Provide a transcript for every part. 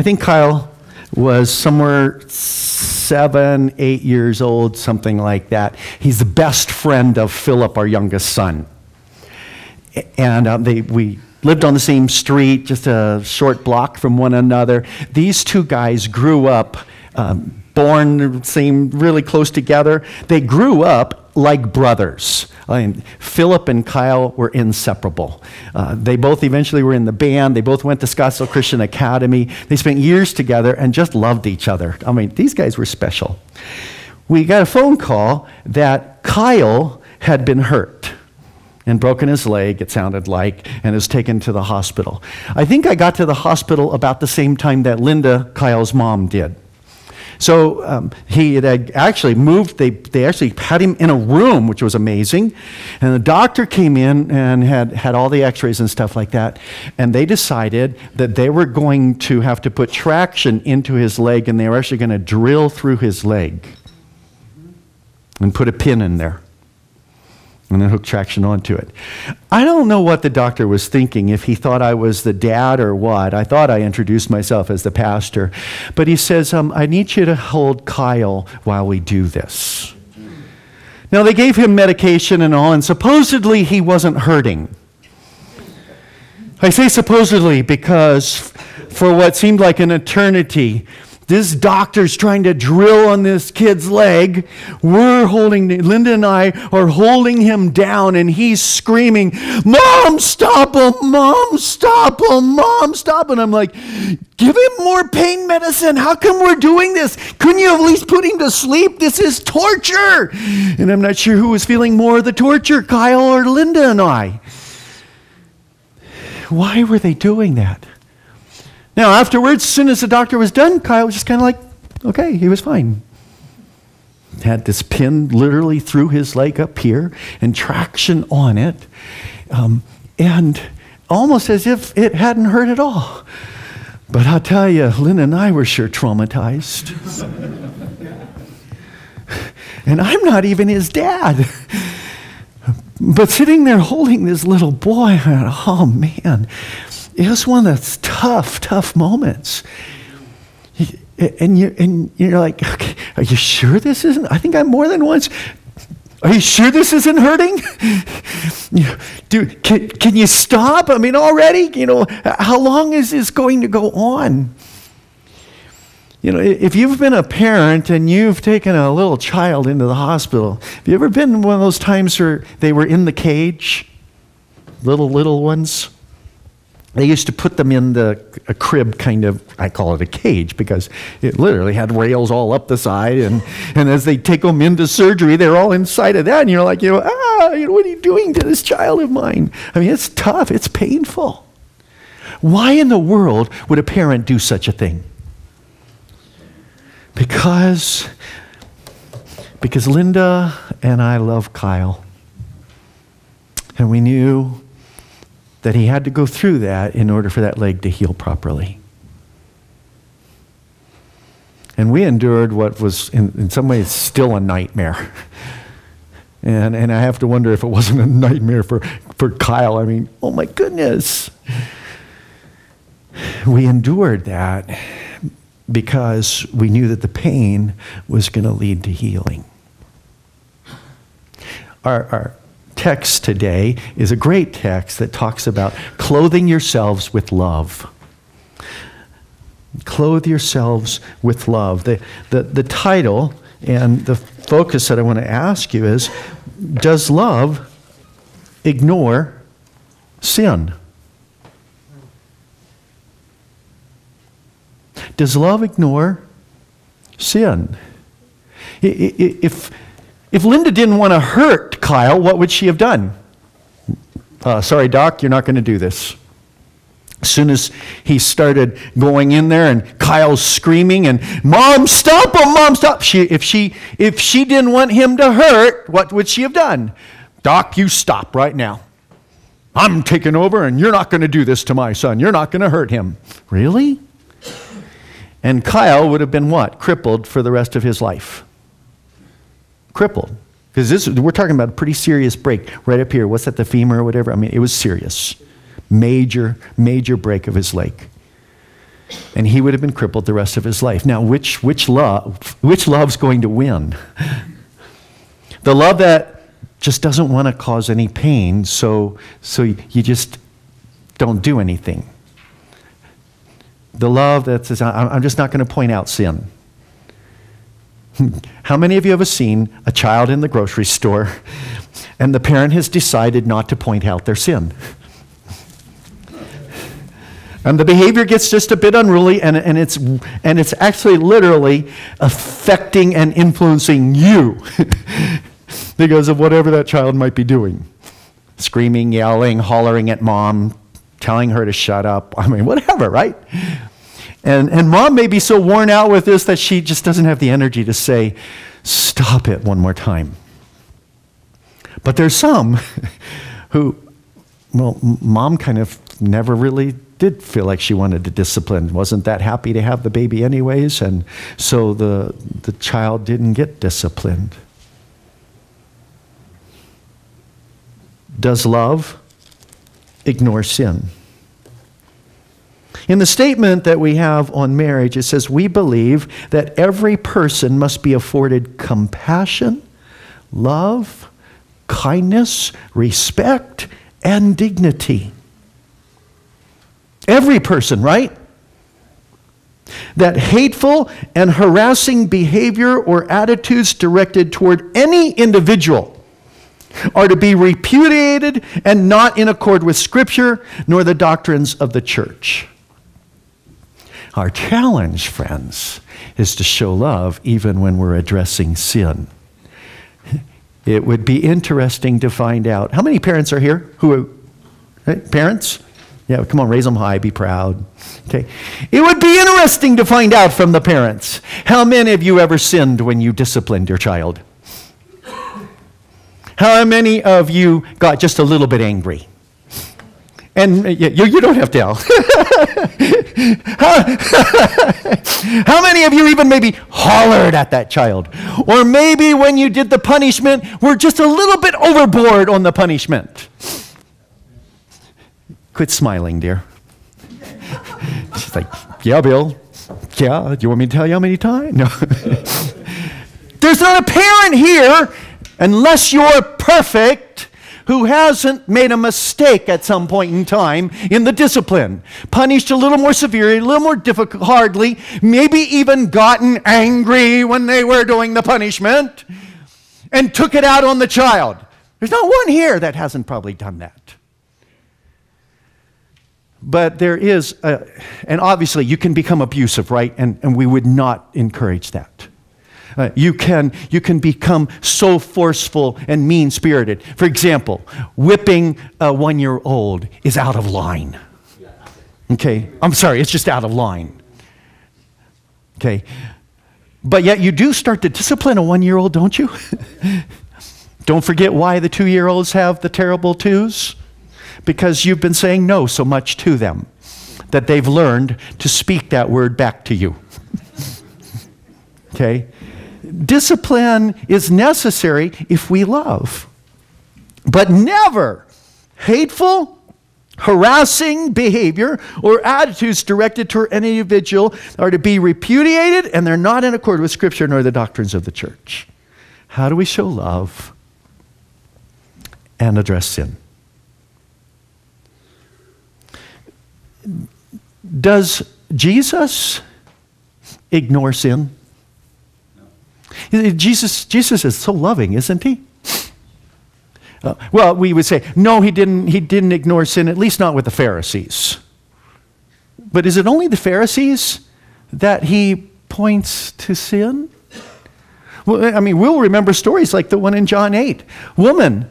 I think Kyle was somewhere seven, eight years old, something like that. He's the best friend of Philip, our youngest son. And uh, they, we lived on the same street, just a short block from one another. These two guys grew up, um, born, same, really close together. They grew up like brothers. I mean, Philip and Kyle were inseparable. Uh, they both eventually were in the band. They both went to Scottsdale Christian Academy. They spent years together and just loved each other. I mean, these guys were special. We got a phone call that Kyle had been hurt and broken his leg, it sounded like, and was taken to the hospital. I think I got to the hospital about the same time that Linda, Kyle's mom, did. So um, he had actually moved, they, they actually had him in a room, which was amazing. And the doctor came in and had, had all the x rays and stuff like that. And they decided that they were going to have to put traction into his leg and they were actually going to drill through his leg and put a pin in there and then hook traction onto it. I don't know what the doctor was thinking, if he thought I was the dad or what. I thought I introduced myself as the pastor. But he says, um, I need you to hold Kyle while we do this. Now, they gave him medication and all, and supposedly he wasn't hurting. I say supposedly because for what seemed like an eternity, this doctor's trying to drill on this kid's leg. We're holding, Linda and I are holding him down, and he's screaming, Mom, stop him! Mom, stop him! Mom, stop him! I'm like, give him more pain medicine. How come we're doing this? Couldn't you at least put him to sleep? This is torture. And I'm not sure who was feeling more of the torture, Kyle or Linda and I. Why were they doing that? Now, afterwards, as soon as the doctor was done, Kyle was just kind of like, okay, he was fine. Had this pin literally through his leg up here and traction on it, um, and almost as if it hadn't hurt at all. But I'll tell you, Lynn and I were sure traumatized. and I'm not even his dad. But sitting there holding this little boy, oh man, it was one of those tough, tough moments. And you're, and you're like, okay, are you sure this isn't? I think I'm more than once. Are you sure this isn't hurting? Dude, can, can you stop? I mean, already, you know, how long is this going to go on? You know, if you've been a parent and you've taken a little child into the hospital, have you ever been one of those times where they were in the cage? Little, little ones? They used to put them in the a crib kind of i call it a cage because it literally had rails all up the side and, and as they take them into surgery they're all inside of that and you're like you know ah you know, what are you doing to this child of mine? I mean it's tough it's painful. Why in the world would a parent do such a thing? Because because linda and i love kyle. And we knew that he had to go through that in order for that leg to heal properly. And we endured what was, in, in some ways, still a nightmare. And, and I have to wonder if it wasn't a nightmare for, for Kyle. I mean, oh my goodness. We endured that because we knew that the pain was going to lead to healing. Our, our, text today is a great text that talks about clothing yourselves with love. Clothe yourselves with love. The, the, the title and the focus that I want to ask you is Does love ignore sin? Does love ignore sin? If, if Linda didn't want to hurt Kyle, what would she have done? Uh, sorry, Doc, you're not going to do this. As soon as he started going in there and Kyle's screaming and mom stop him mom stop she, if she if she didn't want him to hurt what would she have done? Doc you stop right now. I'm taking over and you're not going to do this to my son. You're not going to hurt him. Really? And Kyle would have been what? Crippled for the rest of his life crippled. Because this, we're talking about a pretty serious break right up here. What's that, the femur or whatever? I mean, it was serious. Major, major break of his leg. and he would have been crippled the rest of his life. Now, which, which love, which love's going to win? The love that just doesn't want to cause any pain, so, so you just don't do anything. The love that says, I'm just not going to point out sin. How many of you have seen a child in the grocery store and the parent has decided not to point out their sin? And the behavior gets just a bit unruly, and, and, it's, and it's actually literally affecting and influencing you because of whatever that child might be doing screaming, yelling, hollering at mom, telling her to shut up. I mean, whatever, right? And, and mom may be so worn out with this that she just doesn't have the energy to say, stop it one more time. But there's some who, well, mom kind of never really did feel like she wanted to discipline, wasn't that happy to have the baby anyways, and so the, the child didn't get disciplined. Does love ignore sin? In the statement that we have on marriage, it says, We believe that every person must be afforded compassion, love, kindness, respect, and dignity. Every person, right? That hateful and harassing behavior or attitudes directed toward any individual are to be repudiated and not in accord with Scripture nor the doctrines of the church. Our challenge, friends, is to show love even when we're addressing sin. It would be interesting to find out how many parents are here who are parents yeah, come on, raise them high, be proud. Okay. It would be interesting to find out from the parents how many of you ever sinned when you disciplined your child? How many of you got just a little bit angry? And uh, you, you don't have to tell. how, how many of you even maybe hollered at that child? Or maybe when you did the punishment, were just a little bit overboard on the punishment? Quit smiling, dear. She's like, Yeah, Bill. Yeah, do you want me to tell you how many times? No. There's not a parent here, unless you're perfect, who hasn't made a mistake at some point in time in the discipline. Punished a little more severely, a little more difficult, hardly, maybe even gotten angry when they were doing the punishment and took it out on the child. There's not one here that hasn't probably done that. But there is, a, and obviously you can become abusive, right? And, and we would not encourage that. Uh, you, can, you can become so forceful and mean spirited. For example, whipping a one year old is out of line. Okay? I'm sorry, it's just out of line. Okay? But yet you do start to discipline a one year old, don't you? don't forget why the two year olds have the terrible twos because you've been saying no so much to them that they've learned to speak that word back to you. okay? Discipline is necessary if we love, but never hateful, harassing behavior or attitudes directed toward any individual are to be repudiated and they're not in accord with Scripture nor the doctrines of the church. How do we show love and address sin? Does Jesus ignore sin? Jesus, Jesus is so loving, isn't he? Uh, well, we would say, no, he didn't, he didn't ignore sin, at least not with the Pharisees. But is it only the Pharisees that he points to sin? Well, I mean, we'll remember stories like the one in John 8. Woman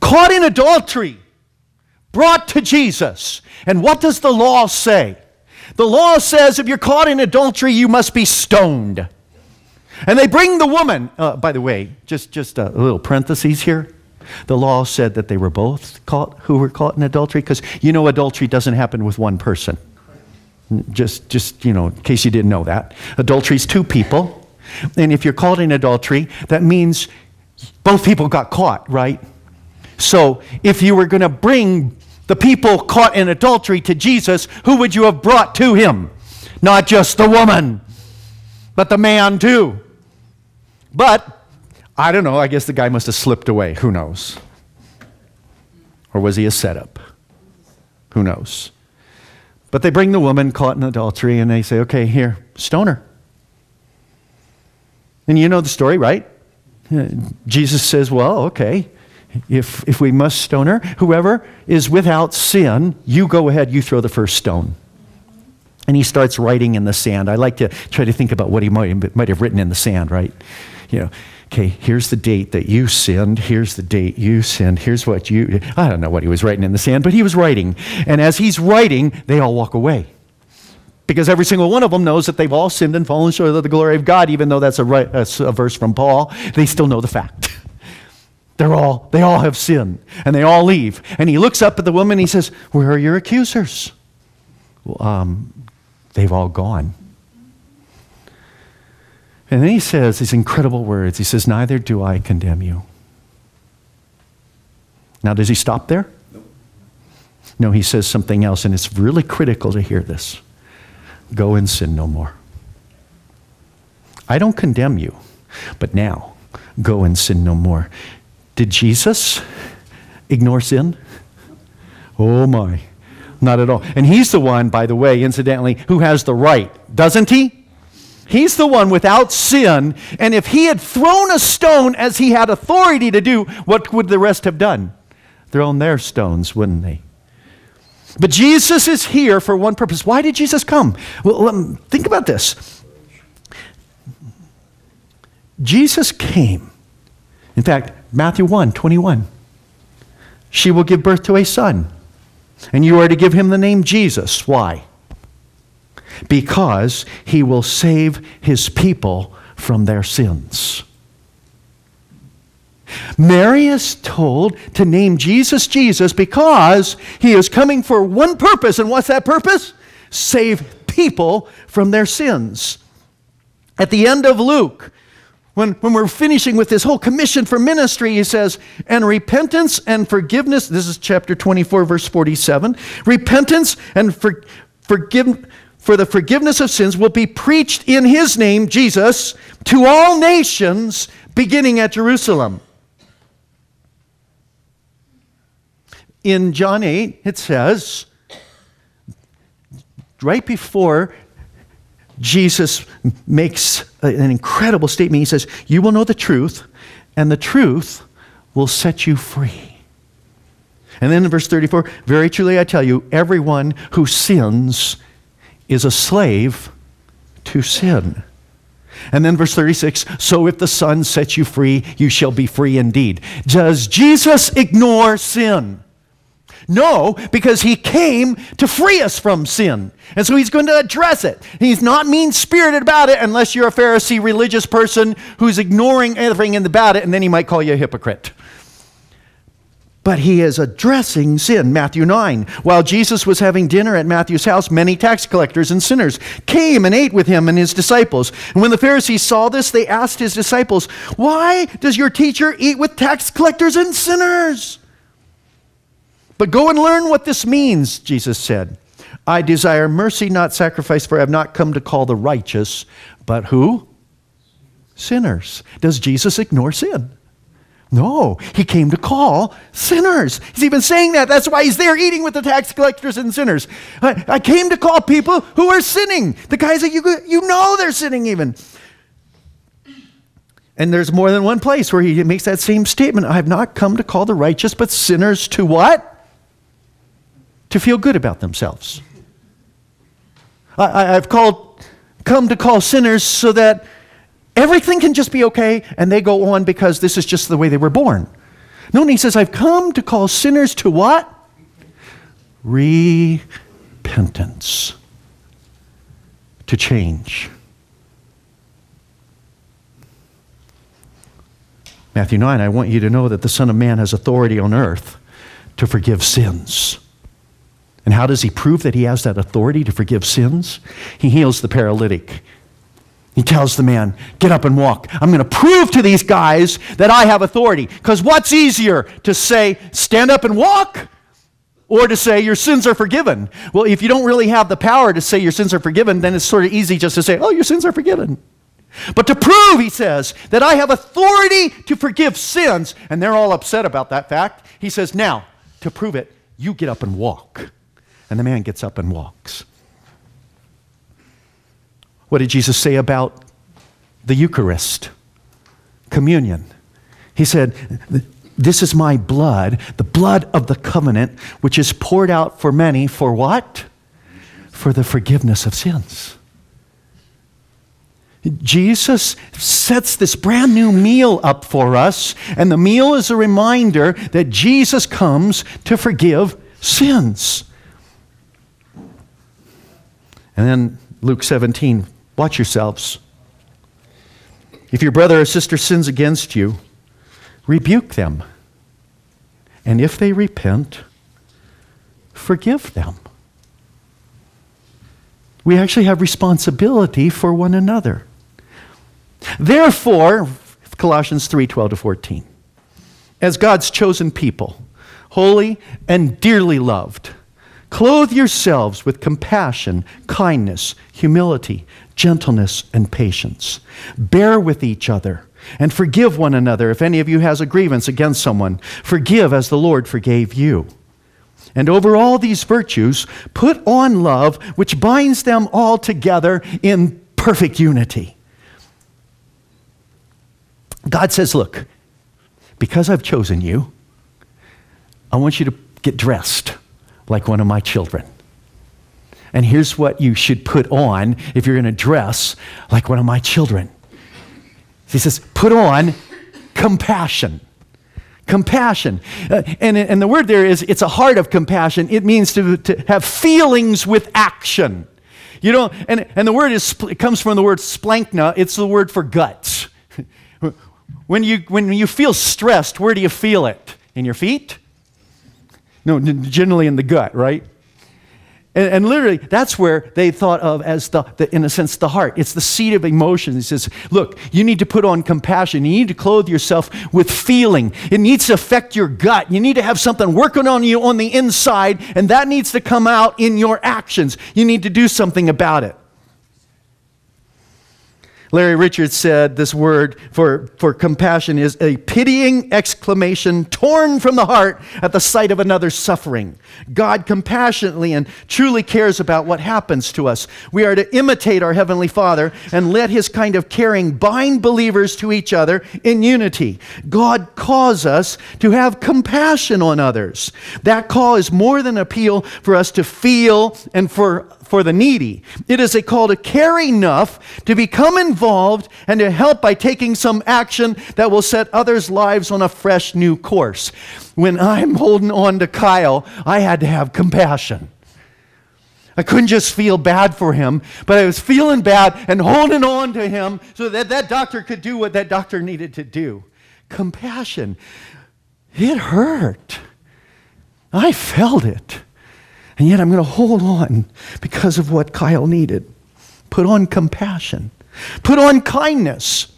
caught in adultery brought to Jesus. And what does the law say? The law says if you're caught in adultery, you must be stoned. And they bring the woman. Uh, by the way, just, just a little parentheses here. The law said that they were both caught, who were caught in adultery, because you know adultery doesn't happen with one person. Just, just, you know, in case you didn't know that. Adultery is two people. And if you're caught in adultery, that means both people got caught, right? So if you were going to bring the people caught in adultery to Jesus, who would you have brought to him? Not just the woman, but the man too. But, I don't know, I guess the guy must have slipped away. Who knows? Or was he a setup? Who knows? But they bring the woman caught in adultery and they say, okay, here, stone her. And you know the story, right? Jesus says, well, okay, if, if we must stone her, whoever is without sin, you go ahead, you throw the first stone. And he starts writing in the sand. I like to try to think about what he might, might have written in the sand, right? You know, okay, here's the date that you sinned. Here's the date you sinned. Here's what you, I don't know what he was writing in the sand, but he was writing. And as he's writing, they all walk away. Because every single one of them knows that they've all sinned and fallen short of the glory of God, even though that's a, a, a verse from Paul, they still know the fact. They're all, they all have sinned, and they all leave. And he looks up at the woman and he says, Where are your accusers? Well, um, they've all gone. And then he says these incredible words. He says, Neither do I condemn you. Now, does he stop there? No, No, he says something else, and it's really critical to hear this. Go and sin no more. I don't condemn you, but now go and sin no more. Did Jesus ignore sin? Oh my, not at all. And he's the one, by the way, incidentally, who has the right, doesn't he? He's the one without sin. And if he had thrown a stone as he had authority to do, what would the rest have done? Thrown their stones, wouldn't they? But Jesus is here for one purpose. Why did Jesus come? Well, think about this. Jesus came. In fact, Matthew 1 21. She will give birth to a son, and you are to give him the name Jesus. Why? Because he will save his people from their sins. Mary is told to name Jesus Jesus because he is coming for one purpose. And what's that purpose? Save people from their sins. At the end of Luke, when, when we're finishing with this whole commission for ministry, he says, and repentance and forgiveness, this is chapter 24, verse 47. Repentance and for, forgive, for the forgiveness of sins will be preached in his name, Jesus, to all nations, beginning at Jerusalem. In John 8, it says, right before Jesus makes an incredible statement. He says, You will know the truth, and the truth will set you free. And then in verse 34, very truly I tell you, everyone who sins is a slave to sin. And then verse 36, so if the Son sets you free, you shall be free indeed. Does Jesus ignore sin? No, because he came to free us from sin. And so he's going to address it. He's not mean spirited about it unless you're a Pharisee religious person who's ignoring everything about it, and then he might call you a hypocrite. But he is addressing sin. Matthew 9. While Jesus was having dinner at Matthew's house, many tax collectors and sinners came and ate with him and his disciples. And when the Pharisees saw this, they asked his disciples, Why does your teacher eat with tax collectors and sinners? But go and learn what this means, Jesus said. I desire mercy, not sacrifice, for I have not come to call the righteous, but who? Sinners. Does Jesus ignore sin? No, he came to call sinners. He's even saying that. That's why he's there eating with the tax collectors and sinners. I, I came to call people who are sinning. The guys that you, you know they're sinning, even. And there's more than one place where he makes that same statement I have not come to call the righteous, but sinners to what? to feel good about themselves. I, have called, come to call sinners so that everything can just be okay and they go on because this is just the way they were born. No, and he says, I've come to call sinners to what? Repentance. To change. Matthew 9, I want you to know that the Son of Man has authority on earth to forgive sins. And how does he prove that he has that authority to forgive sins? He heals the paralytic. He tells the man, Get up and walk. I'm going to prove to these guys that I have authority. Because what's easier to say, Stand up and walk? or to say your sins are forgiven. Well, if you don't really have the power to say your sins are forgiven, then it's sort of easy just to say, oh, your sins are forgiven. But to prove, he says, that I have authority to forgive sins, and they're all upset about that fact, he says, now, to prove it, you get up and walk. And the man gets up and walks. What did Jesus say about the Eucharist? Communion. He said, This is my blood, the blood of the covenant, which is poured out for many for what? For the forgiveness of sins. Jesus sets this brand new meal up for us, and the meal is a reminder that Jesus comes to forgive sins. And then Luke 17, watch yourselves. If your brother or sister sins against you, rebuke them. And if they repent, forgive them. We actually have responsibility for one another. Therefore, Colossians 3 12 to 14, as God's chosen people, holy and dearly loved, clothe yourselves with compassion, kindness, humility, gentleness, and patience. Bear with each other and forgive one another if any of you has a grievance against someone. Forgive as the Lord forgave you. And over all these virtues, put on love, which binds them all together in perfect unity. God says, Look, because I've chosen you, I want you to get dressed like one of my children. And here's what you should put on if you're going to dress like one of my children. He says, put on compassion. Compassion. Uh, and, and the word there is, it's a heart of compassion. It means to, to have feelings with action. You know, and, and the word is, it comes from the word splankna. It's the word for guts. When you, when you feel stressed, where do you feel it? In your feet? No, generally in the gut, right? And, and, literally, that's where they thought of as the, the, in a sense, the heart. It's the seat of emotion. He says, look, you need to put on compassion. You need to clothe yourself with feeling. It needs to affect your gut. You need to have something working on you on the inside, and that needs to come out in your actions. You need to do something about it. Larry Richards said this word for, for compassion is a pitying exclamation torn from the heart at the sight of another's suffering. God compassionately and truly cares about what happens to us. We are to imitate our Heavenly Father and let His kind of caring bind believers to each other in unity. God calls us to have compassion on others. That call is more than an appeal for us to feel and for for the needy. It is a call to care enough to become involved and to help by taking some action that will set others' lives on a fresh new course. When I'm holding on to Kyle, I had to have compassion. I couldn't just feel bad for him, but I was feeling bad and holding on to him so that that doctor could do what that doctor needed to do. Compassion. It hurt. I felt it. And yet I'm going to hold on because of what Kyle needed. Put on compassion, put on kindness.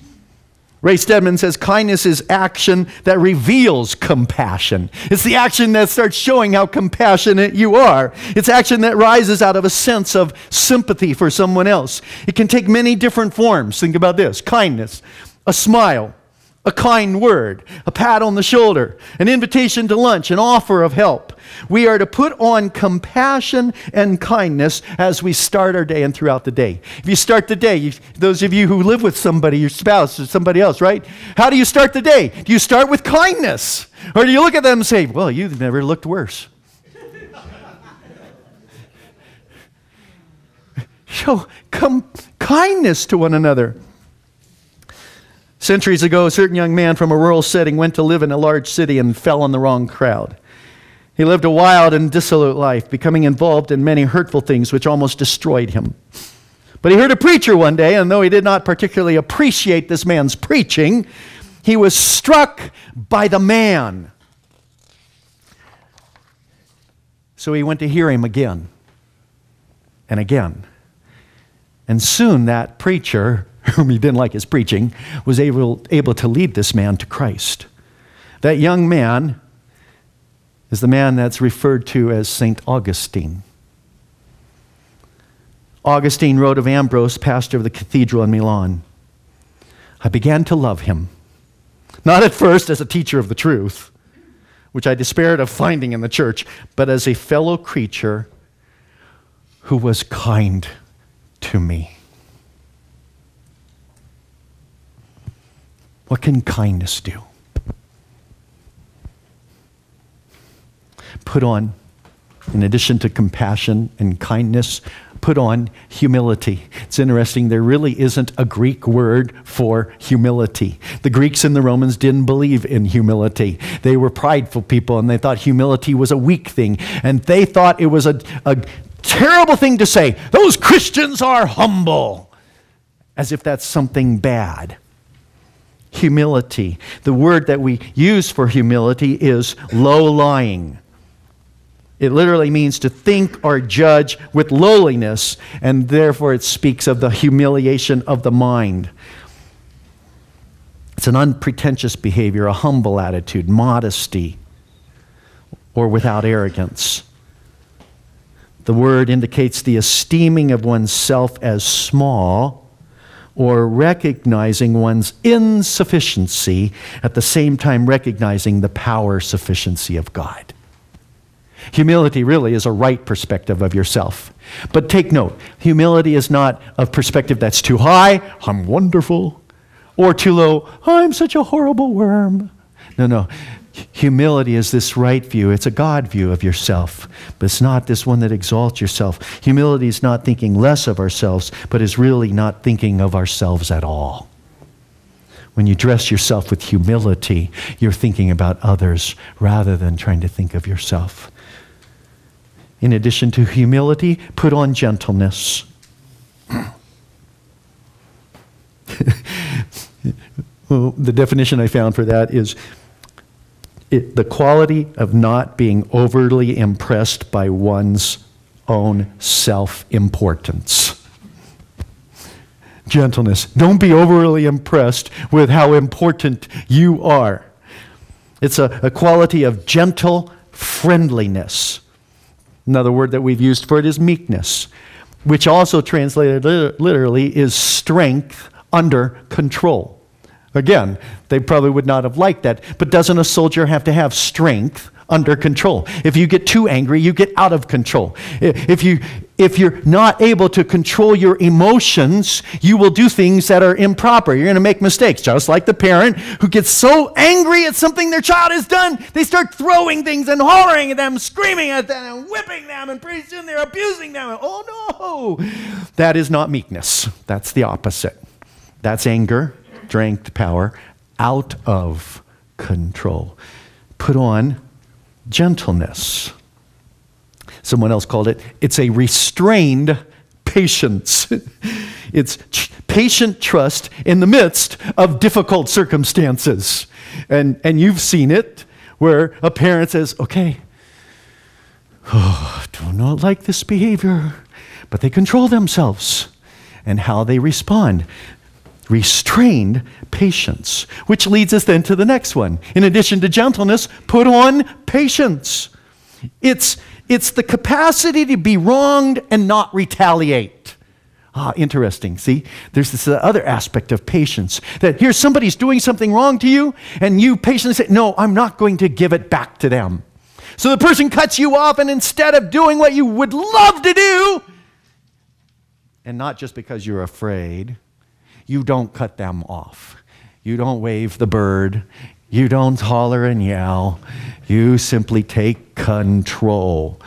Ray Stedman says kindness is action that reveals compassion. It's the action that starts showing how compassionate you are. It's action that rises out of a sense of sympathy for someone else. It can take many different forms. Think about this kindness, a smile, a kind word, a pat on the shoulder, an invitation to lunch, an offer of help. We are to put on compassion and kindness as we start our day and throughout the day. If you start the day, you, those of you who live with somebody, your spouse or somebody else, right? How do you start the day? Do you start with kindness? Or do you look at them and say, Well, you've never looked worse? Show com- kindness to one another. Centuries ago, a certain young man from a rural setting went to live in a large city and fell in the wrong crowd. He lived a wild and dissolute life, becoming involved in many hurtful things which almost destroyed him. But he heard a preacher one day, and though he did not particularly appreciate this man's preaching, he was struck by the man. So he went to hear him again and again. And soon that preacher whom he didn't like his preaching, was able, able to lead this man to Christ. That young man, is the man that's referred to as St. Augustine. Augustine wrote of Ambrose, pastor of the cathedral in Milan. I began to love him, not at first as a teacher of the truth, which I despaired of finding in the church, but as a fellow creature who was kind to me. What can kindness do? Put on, in addition to compassion and kindness, put on humility. It's interesting, there really isn't a Greek word for humility. The Greeks and the Romans didn't believe in humility. They were prideful people and they thought humility was a weak thing. And they thought it was a, a terrible thing to say. Those Christians are humble, as if that's something bad. Humility. The word that we use for humility is low lying. It literally means to think or judge with lowliness, and therefore it speaks of the humiliation of the mind. It's an unpretentious behavior, a humble attitude, modesty, or without arrogance. The word indicates the esteeming of oneself as small or recognizing one's insufficiency, at the same time recognizing the power sufficiency of God. Humility really is a right perspective of yourself. But take note humility is not a perspective that's too high, I'm wonderful, or too low, I'm such a horrible worm. No, no. Humility is this right view. It's a God view of yourself, but it's not this one that exalts yourself. Humility is not thinking less of ourselves, but is really not thinking of ourselves at all. When you dress yourself with humility, you're thinking about others rather than trying to think of yourself. In addition to humility, put on gentleness. well, the definition I found for that is it, the quality of not being overly impressed by one's own self importance. Gentleness. Don't be overly impressed with how important you are. It's a, a quality of gentle friendliness. Another word that we've used for it is meekness, which also translated literally is strength under control. Again, they probably would not have liked that, but doesn't a soldier have to have strength under control? If you get too angry, you get out of control. If, you, if you're not able to control your emotions, you will do things that are improper. You're going to make mistakes, just like the parent who gets so angry at something their child has done, they start throwing things and hollering at them, screaming at them, and whipping them, and pretty soon they're abusing them. Oh no! That is not meekness. That's the opposite. That's anger strength, power out of control. Put on gentleness. Someone else called it, it's a restrained patience. it's patient trust in the midst of difficult circumstances. And, and you've seen it where a parent says, okay, oh, do not like this behavior, but they control themselves and how they respond restrained patience, which leads us then to the next one. In addition to gentleness, put on patience. It's, it's the capacity to be wronged and not retaliate. Ah, interesting. See, there's this other aspect of patience that here somebody's doing something wrong to you, and you patiently say, No, I'm not going to give it back to them. So the person cuts you off, and instead of doing what you would love to do, and not just because you're afraid, you don't cut them off. You don't wave the bird. You don't holler and yell. You simply take control.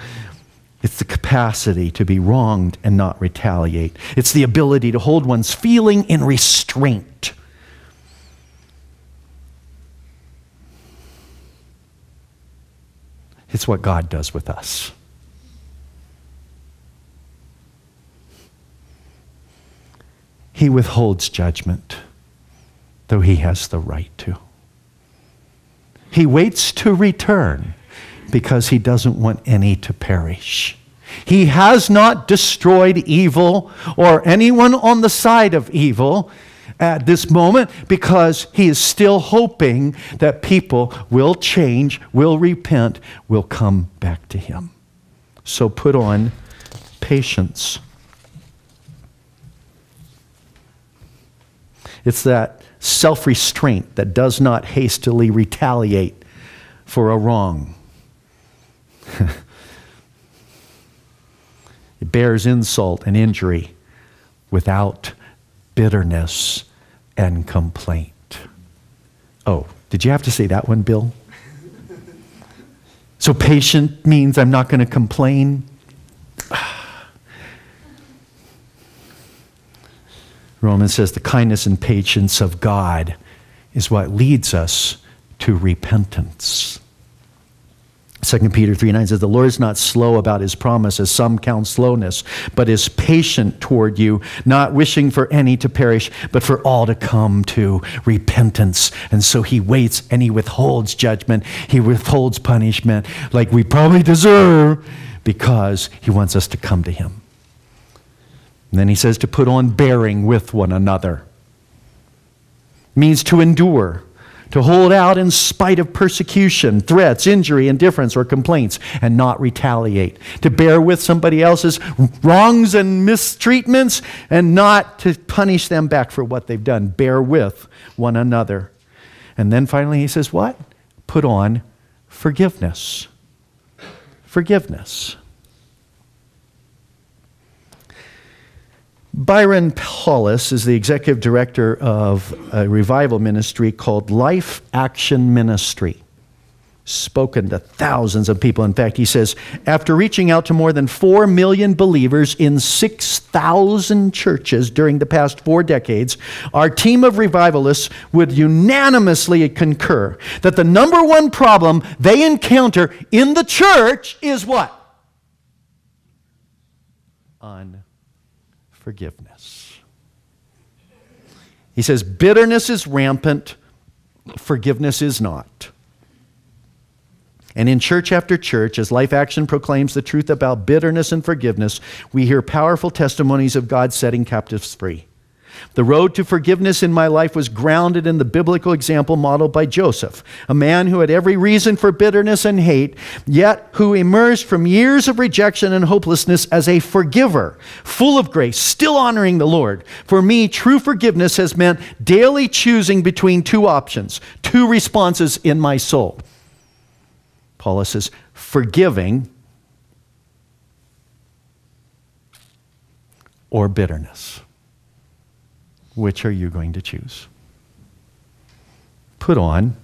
It's the capacity to be wronged and not retaliate. It's the ability to hold one's feeling in restraint. It's what God does with us. He withholds judgment, though he has the right to. He waits to return because he doesn't want any to perish. He has not destroyed evil or anyone on the side of evil at this moment because he is still hoping that people will change, will repent, will come back to him. So put on patience. It's that self restraint that does not hastily retaliate for a wrong. it bears insult and injury without bitterness and complaint. Oh, did you have to say that one, Bill? So patient means I'm not going to complain. Romans says the kindness and patience of God is what leads us to repentance. 2 Peter 3 9 says, The Lord is not slow about his promise, as some count slowness, but is patient toward you, not wishing for any to perish, but for all to come to repentance. And so he waits and he withholds judgment, he withholds punishment like we probably deserve because he wants us to come to him. And then he says to put on bearing with one another. Means to endure to hold out in spite of persecution, threats, injury, indifference, or complaints, and not retaliate, to bear with somebody else's wrongs and mistreatments, and not to punish them back for what they've done. Bear with one another. And then finally, he says, What? Put on forgiveness. Forgiveness. Byron Paulus is the executive director of a revival ministry called Life Action Ministry. Spoken to thousands of people. In fact, he says, after reaching out to more than 4 million believers in 6,000 churches during the past four decades, our team of revivalists would unanimously concur that the number one problem they encounter in the church is what? Unbelief forgiveness. He says, bitterness is rampant, forgiveness is not. And in church after church, as Life Action proclaims the truth about bitterness and forgiveness, we hear powerful testimonies of God setting captives free. The road to forgiveness in my life was grounded in the biblical example modeled by Joseph, a man who had every reason for bitterness and hate, yet who emerged from years of rejection and hopelessness as a forgiver, full of grace, still honoring the Lord. For me, true forgiveness has meant daily choosing between two options, two responses in my soul. Paulus says, forgiving or bitterness. Which are you going to choose? Put on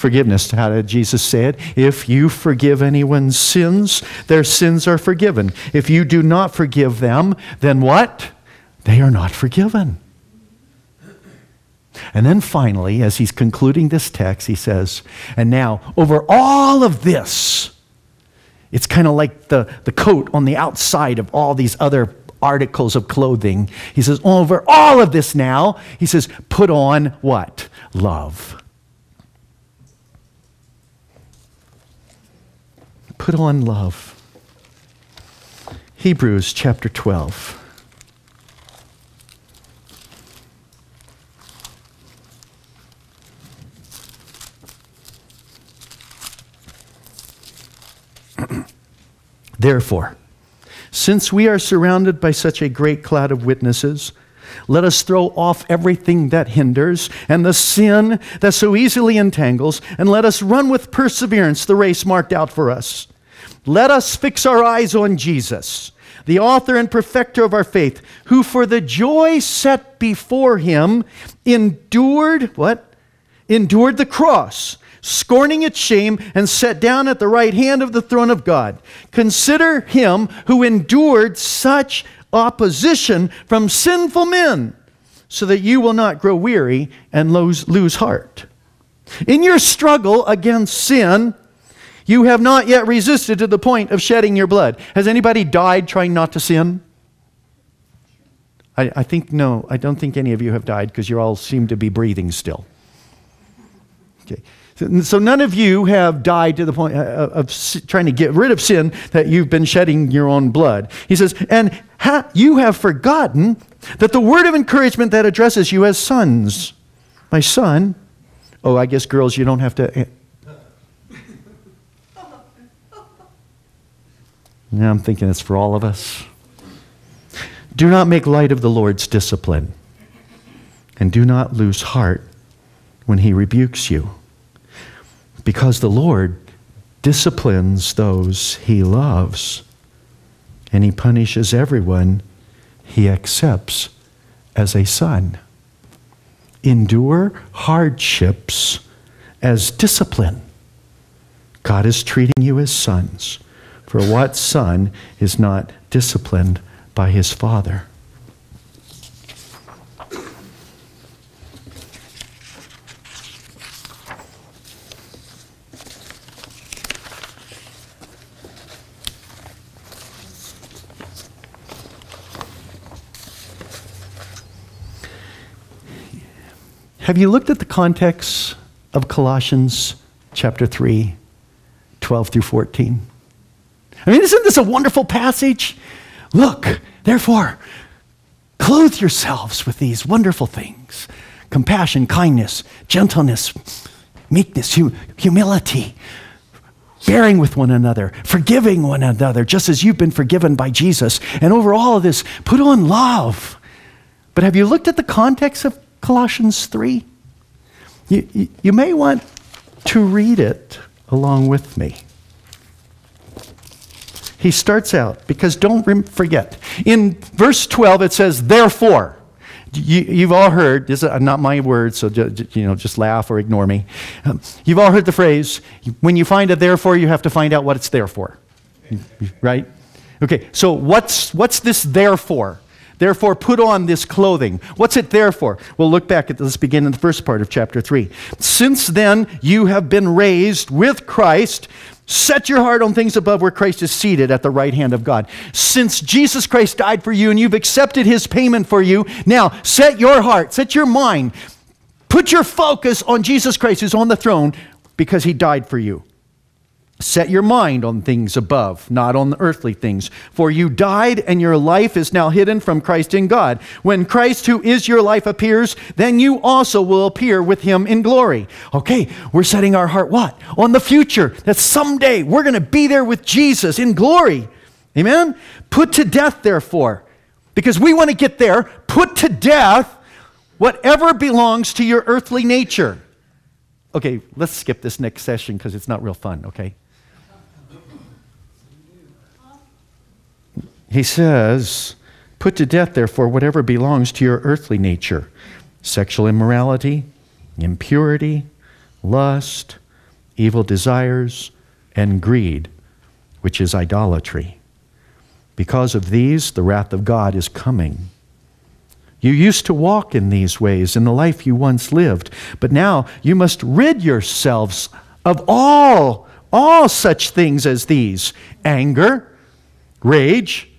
forgiveness. How did Jesus say it? If you forgive anyone's sins, their sins are forgiven. If you do not forgive them, then what? They are not forgiven. And then finally, as he's concluding this text, he says, And now, over all of this, it's kind of like the, the coat on the outside of all these other articles of clothing. He says, over all of this now, he says, put on what? Love. Put on love. Hebrews chapter 12. Therefore, since we are surrounded by such a great cloud of witnesses, let us throw off everything that hinders and the sin that so easily entangles, and let us run with perseverance the race marked out for us. Let us fix our eyes on Jesus, the author and perfecter of our faith, who for the joy set before him endured what? Endured the cross scorning its shame, and sat down at the right hand of the throne of God. Consider him who endured such opposition from sinful men, so that you will not grow weary and lose, lose heart. In your struggle against sin, you have not yet resisted to the point of shedding your blood. Has anybody died trying not to sin? I, I think, no, I don't think any of you have died because you all seem to be breathing still. Okay. So none of you have died to the point uh, of trying to get rid of sin that you've been shedding your own blood. He says, and ha- you have forgotten that the word of encouragement that addresses you as sons, my son, oh, I guess girls, you don't have to. Now I'm thinking it's for all of us. Do not make light of the Lord's discipline, and do not lose heart when he rebukes you, because the Lord disciplines those he loves, and he punishes everyone he accepts as a son. Endure hardships as discipline. God is treating you as sons. For what son is not disciplined by his father? Have you looked at the context of Colossians chapter 3, 12 through 14? I mean, isn't this a wonderful passage? Look, therefore, clothe yourselves with these wonderful things compassion, kindness, gentleness, meekness, hum- humility, bearing with one another, forgiving one another, just as you've been forgiven by Jesus. And over all of this, put on love. But have you looked at the context of Colossians 3? You, you, you may want to read it along with me. He starts out, because don't forget, in verse 12 it says, therefore. You, have all heard, this is not my words, so you know, just laugh or ignore me. Um, you've all heard the phrase, when you find a therefore, you have to find out what it's there for. Right? Okay, so what's, what's this there for? Therefore, put on this clothing. What's it there for? Well, look back at this, begin in the first part of chapter 3. Since then, you have been raised with Christ. Set your heart on things above where Christ is seated at the right hand of God. Since Jesus Christ died for you and you've accepted his payment for you, now set your heart, set your mind, put your focus on Jesus Christ who's on the throne because he died for you. Set your mind on things above, not on earthly things. For you died, and your life is now hidden from Christ in God. When Christ, who is your life, appears, then you also will appear with him in glory. Okay, we're setting our heart what? On the future, that someday we're going to be there with Jesus in glory. Amen? Put to death, therefore, because we want to get there, put to death whatever belongs to your earthly nature. Okay, let's skip this next session because it's not real fun, okay? He says, Put to death, therefore, whatever belongs to your earthly nature sexual immorality, impurity, lust, evil desires, and greed, which is idolatry. Because of these, the wrath of God is coming. You used to walk in these ways in the life you once lived, but now you must rid yourselves of all, all such things as these anger, rage,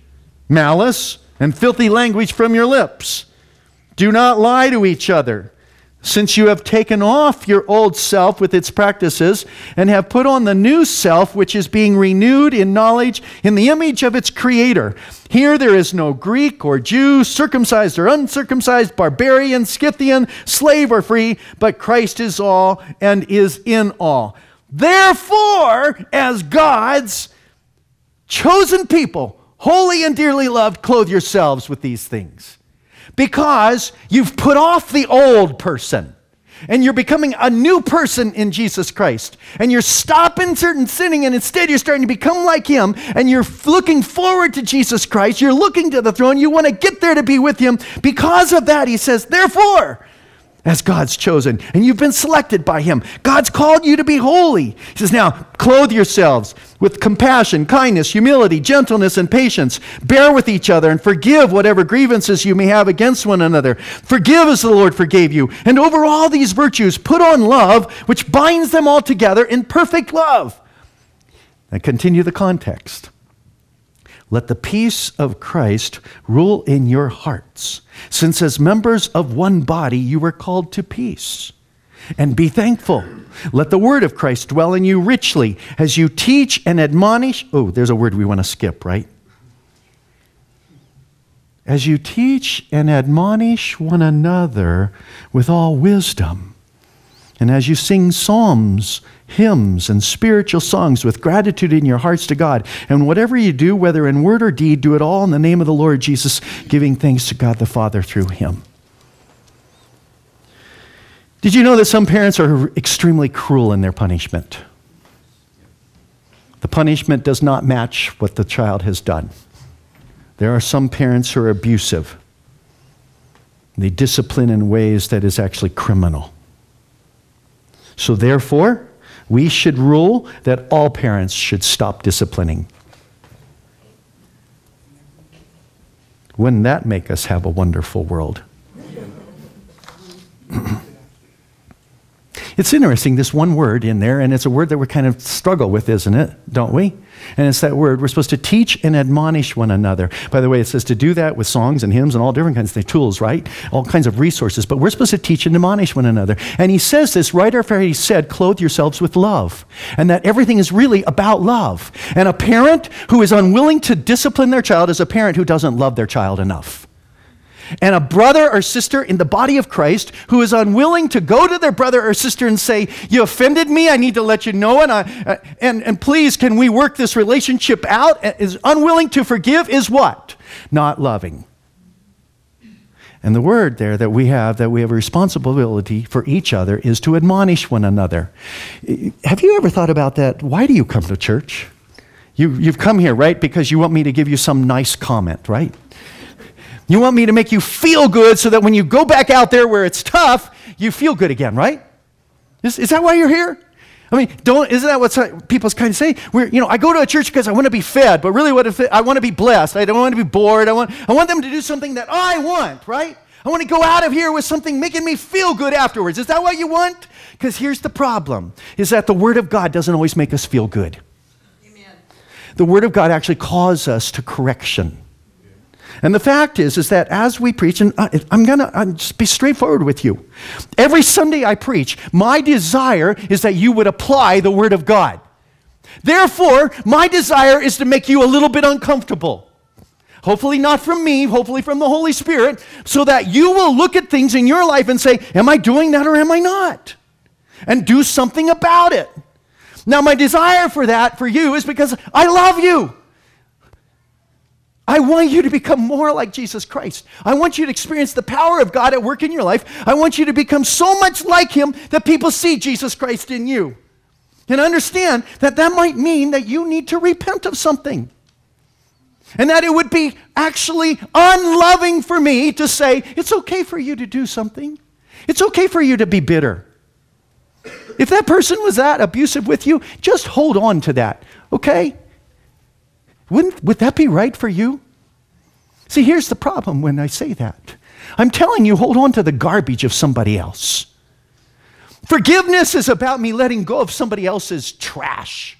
malice, and filthy language from your lips. Do not lie to each other, since you have taken off your old self with its practices and have put on the new self, which is being renewed in knowledge in the image of its creator. Here there is no Greek or Jew, circumcised or uncircumcised, barbarian, Scythian, slave or free, but Christ is all and is in all. Therefore, as God's chosen people, holy and dearly loved, clothe yourselves with these things. Because you've put off the old person and you're becoming a new person in Jesus Christ. And you're stopping certain sinning, and instead you're starting to become like Him, and you're looking forward to Jesus Christ. You're looking to the throne. You want to get there to be with Him. Because of that, He says, therefore, as God's chosen, and you've been selected by Him. God's called you to be holy. He says, Now, clothe yourselves with compassion, kindness, humility, gentleness, and patience. Bear with each other and forgive whatever grievances you may have against one another. Forgive as the Lord forgave you. And over all these virtues, put on love, which binds them all together in perfect love. And continue the context. Let the peace of Christ rule in your hearts, since as members of one body you were called to peace. And be thankful. Let the word of Christ dwell in you richly as you teach and admonish. Oh, there's a word we want to skip, right? as you teach and admonish one another with all wisdom, and as you sing psalms, hymns, and spiritual songs with gratitude in your hearts to God, and whatever you do, whether in word or deed, do it all in the name of the Lord Jesus, giving thanks to God the Father through him. Did you know that some parents are extremely cruel in their punishment? The punishment does not match what the child has done. There are some parents who are abusive. They discipline in ways that is actually criminal. So, therefore, we should rule that all parents should stop disciplining. Wouldn't that make us have a wonderful world? It's interesting, this one word in there, and it's a word that we kind of struggle with, isn't it? Don't we? And it's that word. We're supposed to teach and admonish one another. By the way, it says to do that with songs and hymns and all different kinds of tools, right? All kinds of resources. But we're supposed to teach and admonish one another. And he says this right after he said, clothe yourselves with love. And that everything is really about love. And a parent who is unwilling to discipline their child is a parent who doesn't love their child enough and a brother or sister in the body of Christ who is unwilling to go to their brother or sister and say, You offended me, I need to let you know, and, I, uh, and, and please, can we work this relationship out? Is unwilling to forgive is what? Not loving. And the word there that we have, that we have a responsibility for each other, is to admonish one another. Have you ever thought about that? Why do you come to church? You, you've come here, right? Because you want me to give you some nice comment, right? You want me to make you feel good so that when you go back out there where it's tough, you feel good again, right? Is, is that why you're here? I mean, don't, isn't that what people kind of say? We're, you know, I go to a church because I want to be fed, but really what if I want to be blessed? I don't want to be bored. I want, I want them to do something that I want, right? I want to go out of here with something making me feel good afterwards. Is that what you want? Because here's the problem, is that the Word of God doesn't always make us feel good. Amen. The Word of God actually calls us to correction. And the fact is, is that as we preach, and I'm going to just be straightforward with you. Every Sunday I preach, my desire is that you would apply the Word of God. Therefore, my desire is to make you a little bit uncomfortable. Hopefully, not from me, hopefully from the Holy Spirit, so that you will look at things in your life and say, Am I doing that or am I not? And do something about it. Now, my desire for that for you is because I love you. I want you to become more like Jesus Christ. I want you to experience the power of God at work in your life. I want you to become so much like Him that people see Jesus Christ in you. And understand that that might mean that you need to repent of something. And that it would be actually unloving for me to say, it's okay for you to do something. It's okay for you to be bitter. If that person was that abusive with you, just hold on to that, okay? Wouldn't, would that be right for you? See, here's the problem when I say that. I'm telling you, hold on to the garbage of somebody else. Forgiveness is about me letting go of somebody else's trash.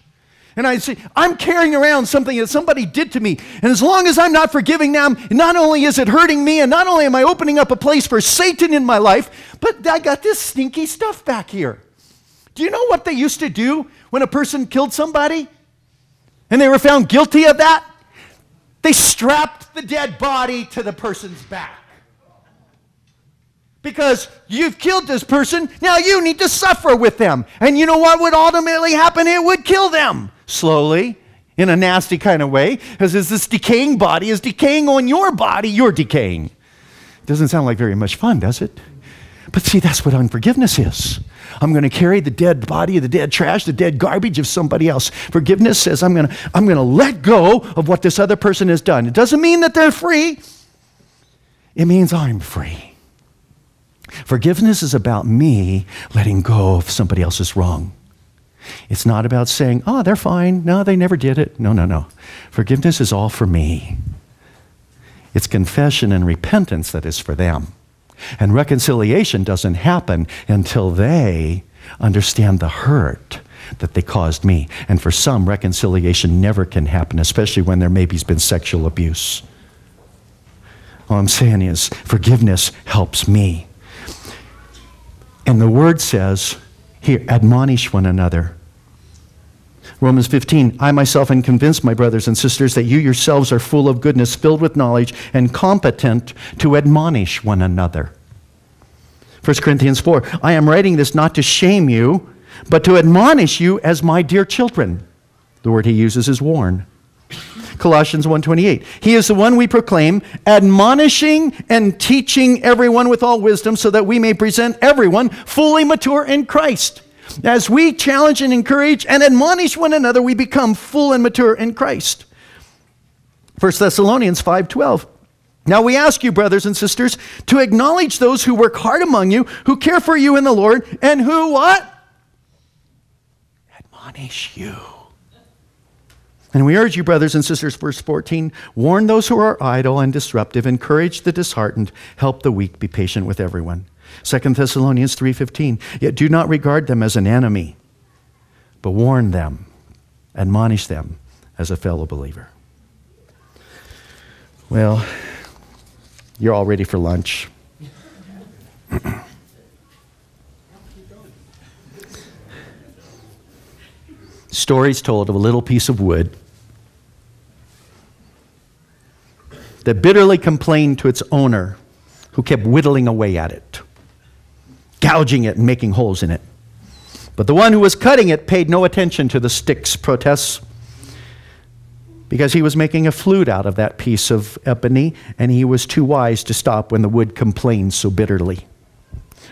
And I say, I'm carrying around something that somebody did to me. And as long as I'm not forgiving them, not only is it hurting me, and not only am I opening up a place for Satan in my life, but I got this stinky stuff back here. Do you know what they used to do when a person killed somebody? And they were found guilty of that, they strapped the dead body to the person's back. Because you've killed this person, now you need to suffer with them. And you know what would ultimately happen? It would kill them slowly, in a nasty kind of way, because as this decaying body is decaying on your body, you're decaying. Doesn't sound like very much fun, does it? But see, that's what unforgiveness is. I'm going to carry the dead body, of the dead trash, the dead garbage of somebody else. Forgiveness says I'm going to, I'm going to let go of what this other person has done. It doesn't mean that they're free, it means I'm free. Forgiveness is about me letting go of somebody else's wrong. It's not about saying, oh, they're fine. No, they never did it. No, no, no. Forgiveness is all for me. It's confession and repentance that is for them. And reconciliation doesn't happen until they understand the hurt that they caused me. And for some, reconciliation never can happen, especially when there maybe has been sexual abuse. All I'm saying is, forgiveness helps me. And the word says, here, admonish one another Romans 15, I myself am convinced, my brothers and sisters, that you yourselves are full of goodness, filled with knowledge, and competent to admonish one another. 1 Corinthians 4, I am writing this not to shame you, but to admonish you as my dear children. The word he uses is warn. Colossians 1:28. He is the one we proclaim, admonishing and teaching everyone with all wisdom so that we may present everyone fully mature in Christ. As we challenge and encourage and admonish one another, we become full and mature in Christ. 1 Thessalonians 5:12. Now we ask you, brothers and sisters, to acknowledge those who work hard among you, who care for you in the Lord, and who what? Admonish you. And we urge you, brothers and sisters, verse 14, warn those who are idle and disruptive, encourage the disheartened, help the weak, be patient with everyone. 2 Thessalonians 3:15, yet do not regard them as an enemy, but warn them, admonish them as a fellow believer. Well, you're all ready for lunch. Stories told of a little piece of wood that bitterly complained to its owner, who kept whittling away at it, gouging it and making holes in it. But the one who was cutting it paid no attention to the stick's protests because he was making a flute out of that piece of ebony, and he was too wise to stop when the wood complained so bitterly.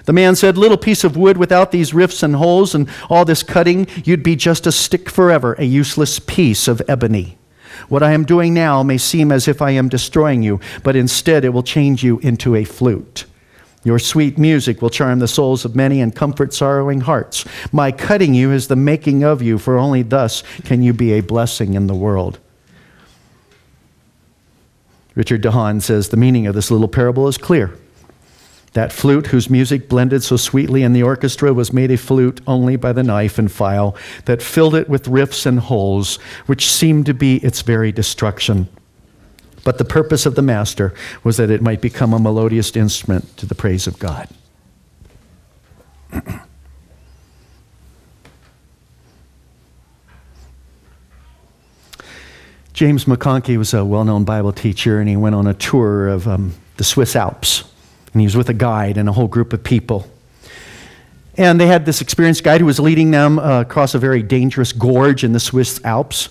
The man said, Little piece of wood without these rifts and holes and all this cutting, you'd be just a stick forever, a useless piece of ebony. What I am doing now may seem as if I am destroying you, but instead it will change you into a flute. Your sweet music will charm the souls of many and comfort sorrowing hearts. My cutting you is the making of you, for only thus can you be a blessing in the world. Richard DeHaan says the meaning of this little parable is clear. That flute, whose music blended so sweetly in the orchestra, was made a flute only by the knife and file that filled it with rifts and holes, which seemed to be its very destruction. But the purpose of the master was that it might become a melodious instrument to the praise of God. James McConkey was a well known Bible teacher, and he went on a tour of um, the Swiss Alps and he was with a guide and a whole group of people. And they had this experienced guide who was leading them uh, across a very dangerous gorge in the Swiss Alps.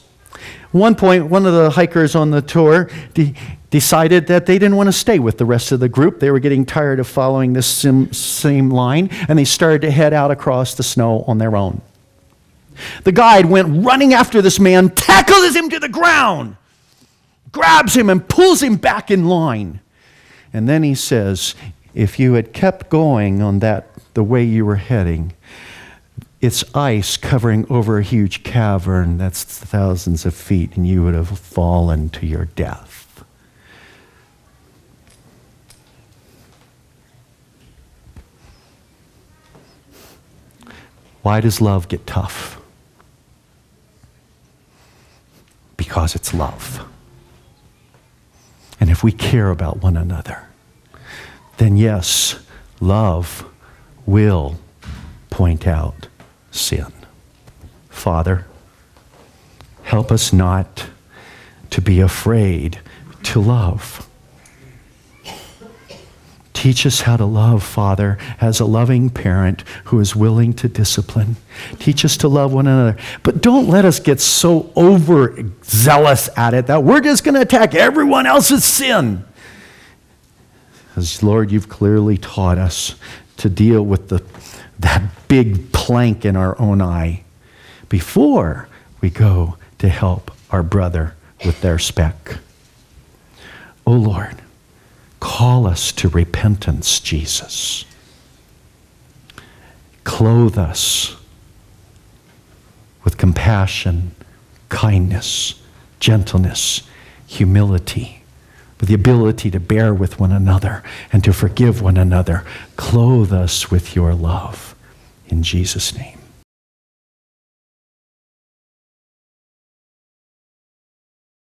One point, one of the hikers on the tour de- decided that they didn't want to stay with the rest of the group. They were getting tired of following this same line, and they started to head out across the snow on their own. The guide went running after this man, tackles him to the ground, grabs him, and pulls him back in line. And then he says, if you had kept going on that the way you were heading, it's ice covering over a huge cavern that's thousands of feet, and you would have fallen to your death. Why does love get tough? Because it's love. And if we care about one another, then yes, love will point out sin. Father, help us not to be afraid to love. Teach us how to love, Father, as a loving parent who is willing to discipline. Teach us to love one another. But don't let us get so overzealous at it that we're just going to attack everyone else's sin. As Lord, you've clearly taught us to deal with the, that big plank in our own eye before we go to help our brother with their speck. Oh Lord, Call us to repentance, Jesus. Clothe us with compassion, kindness, gentleness, humility, with the ability to bear with one another and to forgive one another. Clothe us with your love. In Jesus' name.